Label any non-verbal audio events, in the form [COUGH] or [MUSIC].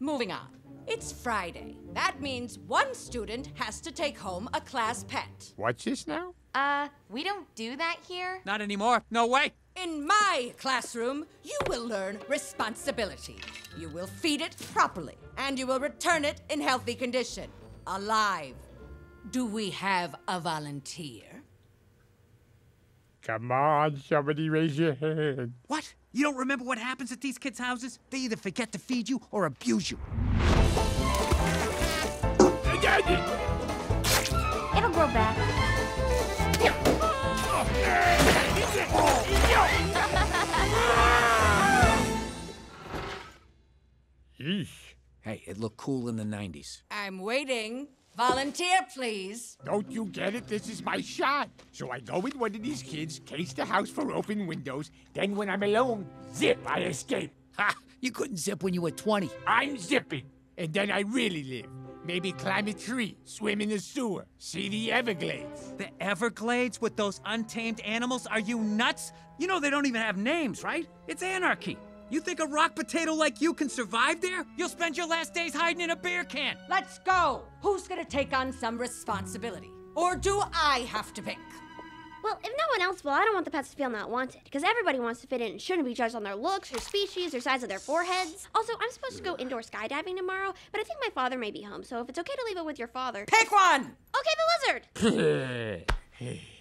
Moving on. It's Friday. That means one student has to take home a class pet. What's this now? Uh, we don't do that here. Not anymore. No way. In my classroom, you will learn responsibility. You will feed it properly, and you will return it in healthy condition, alive. Do we have a volunteer? Come on, somebody raise your hand. What? You don't remember what happens at these kids' houses? They either forget to feed you or abuse you. It'll grow back. Hey, it looked cool in the 90s. I'm waiting. Volunteer, please. Don't you get it? This is my shot. So I go with one of these kids, case the house for open windows. Then when I'm alone, zip, I escape. Ha! You couldn't zip when you were 20. I'm zipping. And then I really live. Maybe climb a tree, swim in the sewer, see the Everglades. The Everglades with those untamed animals? Are you nuts? You know they don't even have names, right? It's anarchy. You think a rock potato like you can survive there? You'll spend your last days hiding in a beer can. Let's go. Who's gonna take on some responsibility? Or do I have to pick? Well, if no one else will, I don't want the pets to feel not wanted, because everybody wants to fit in and shouldn't be judged on their looks, their species, or size of their foreheads. Also, I'm supposed to go indoor skydiving tomorrow, but I think my father may be home, so if it's okay to leave it with your father. Pick one! Okay, the lizard! [LAUGHS] [LAUGHS]